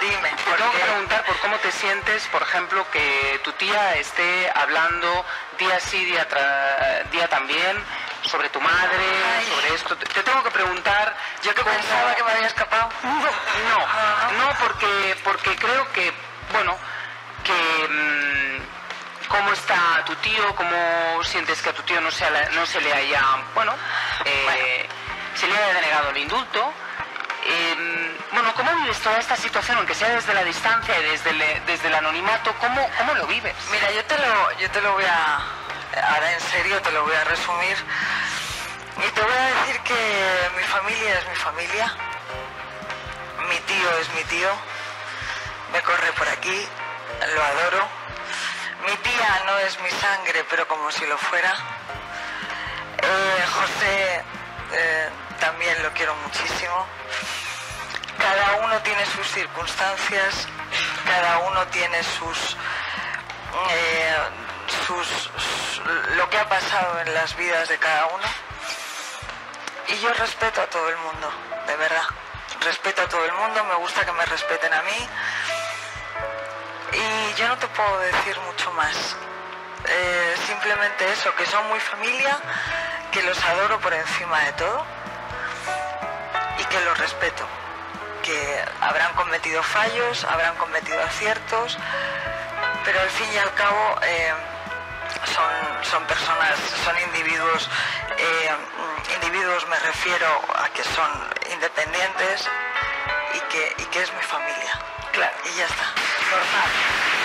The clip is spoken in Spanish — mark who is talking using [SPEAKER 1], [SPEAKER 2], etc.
[SPEAKER 1] Dime,
[SPEAKER 2] Te preguntar por cómo te sientes, por ejemplo, que tu tía esté hablando día sí, día, tra- día también, sobre tu madre,
[SPEAKER 1] Ay.
[SPEAKER 2] sobre esto. Te, te tengo que preguntar...
[SPEAKER 1] Yo que
[SPEAKER 2] cómo-
[SPEAKER 1] pensaba que me había escapado.
[SPEAKER 2] No, no, porque, porque creo que, bueno, que... mm, ¿Cómo está tu tío? ¿Cómo sientes que a tu tío no se, no se le haya, bueno, eh, se le haya denegado el indulto? Eh, bueno, ¿cómo vives toda esta situación, aunque sea desde la distancia y desde el, desde el anonimato? ¿Cómo, ¿Cómo lo vives?
[SPEAKER 1] Mira, yo te lo, yo te lo voy a, ahora en serio te lo voy a resumir. Y te voy a decir que mi familia es mi familia, mi tío es mi tío, me corre por aquí, lo adoro. Mi tía no es mi sangre, pero como si lo fuera. Eh, José eh, también lo quiero muchísimo. Tiene sus circunstancias, cada uno tiene sus, eh, sus, su- lo que ha pasado en las vidas de cada uno. Y yo respeto a todo el mundo, de verdad. Respeto a todo el mundo, me gusta que me respeten a mí. Y yo no te puedo decir mucho más. Eh, simplemente eso, que son muy familia, que los adoro por encima de todo y que los respeto. Que habrán cometido fallos, habrán cometido aciertos, pero al fin y al cabo eh, son, son personas, son individuos, eh, individuos me refiero a que son independientes y que, y que es mi familia.
[SPEAKER 2] Claro.
[SPEAKER 1] Y ya está.
[SPEAKER 2] Normal.